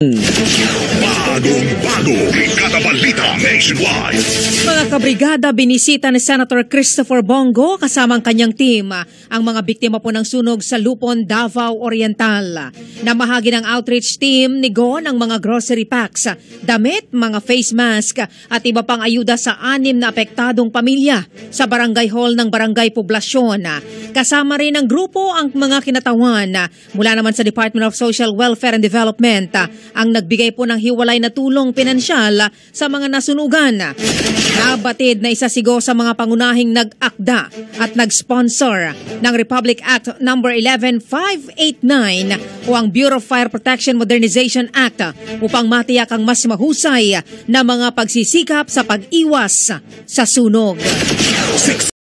Bagong bago, Brigada Balita Nationwide. Mga kabrigada, binisita ni Senator Christopher Bongo kasama ang kanyang team ang mga biktima po ng sunog sa Lupon, Davao Oriental. Namahagi ng outreach team ni Gon ang mga grocery packs, damit, mga face mask at iba pang ayuda sa anim na apektadong pamilya sa barangay hall ng Barangay Poblasyon. Kasama rin ng grupo ang mga kinatawan mula naman sa Department of Social Welfare and Development ang nagbigay po ng hiwalay na tulong pinansyal sa mga nasunugan. Nabatid na isa sigo sa mga pangunahing nag-akda at nag-sponsor ng Republic Act No. 11589 o ang Bureau of Fire Protection Modernization Act upang matiyak ang mas mahusay na mga pagsisikap sa pag-iwas sa sunog.